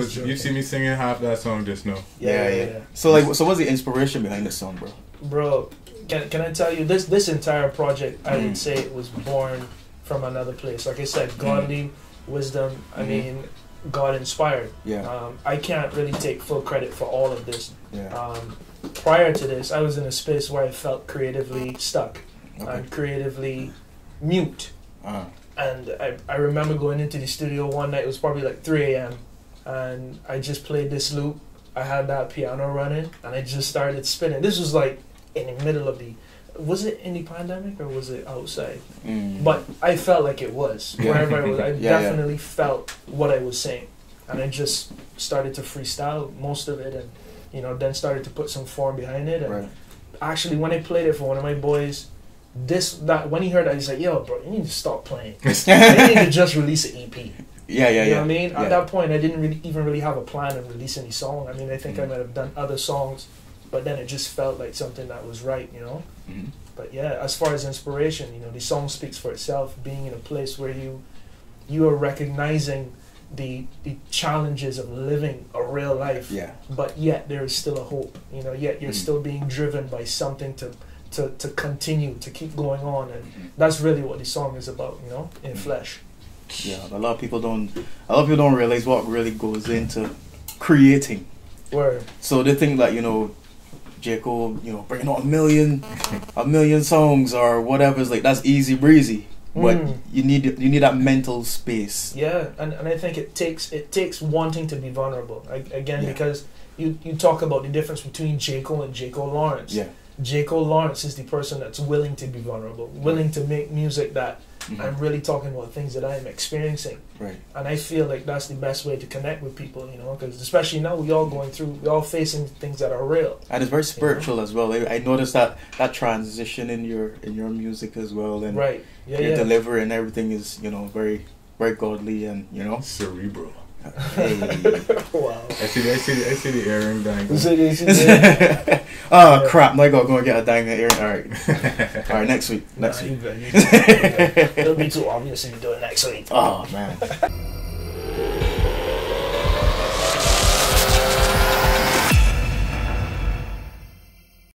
was you see me singing half that song just now. Yeah, yeah. So like, so what's the inspiration behind this song, bro? Bro, can, can I tell you this this entire project? I Mm. would say it was born from another place. Like I said, godly wisdom. I Mhm. mean, God inspired. Yeah, Um, I can't really take full credit for all of this. yeah. Um, prior to this, I was in a space where I felt creatively stuck Okay. and creatively mute. Uh, And I, I remember going into the studio one night, it was probably like 3 a.m. And I just played this loop. I had that piano running and I just started spinning. This was like in the middle of the. Was it in the pandemic or was it outside? mm. But I felt like it was. Yeah. Wherever I was, I Yeah, yeah. definitely felt what I was saying. And I just started to freestyle most of it and, you know, then started to put some form behind it. And right. actually, when I played it for one of my boys, this that when he heard that he's like, "Yo, bro, you need to stop playing. you need to just release an EP." Yeah, yeah, you know yeah. what I mean? Yeah. At that point, I didn't really even really have a plan of releasing any song. I mean, I think I Mhm. might have done other songs, but then it just felt like something that was right, you know. Mhm. But yeah, as far as inspiration, you know, the song speaks for itself. Being in a place where you you are recognizing the the challenges of living a real life, Yeah, but yet there is still a hope. You know, yet you're Mm. still being driven by something to to to continue to keep going on, and Mhm. that's really what the song is about. You know, in Mm. flesh. Yeah. A lot of people don't. A lot of people don't realize what really goes into creating. Word. So they think that you know, J Cole, you know, bringing out a million, a million songs or whatever is like that's easy breezy. But Mm. you need you need that mental space. Yeah, and, and I think it takes it takes wanting to be vulnerable I, again Yeah. because you you talk about the difference between Jaicko and Jaicko Lawrence. Yeah. Jaicko Lawrence is the person that's willing to be vulnerable, willing to make music that Mhm. I'm really talking about things that I am experiencing, Right. and I feel like that's the best way to connect with people. You know, because especially now we all going through, we all facing things that are real. And it's very spiritual as well. I, I noticed that that transition in your in your music as well, and Right. Yeah. your Yeah. delivery and everything is you know very very godly and you know. Cerebral. Hey. wow. I see, the, I see, the, I see the earring dangling. You see this, you see this? oh crap! Now I gotta go and get a dang ear. All right, all right. Next week. Next Nah, week. you good, you good. It'll be too obvious if you do it next week. Oh man.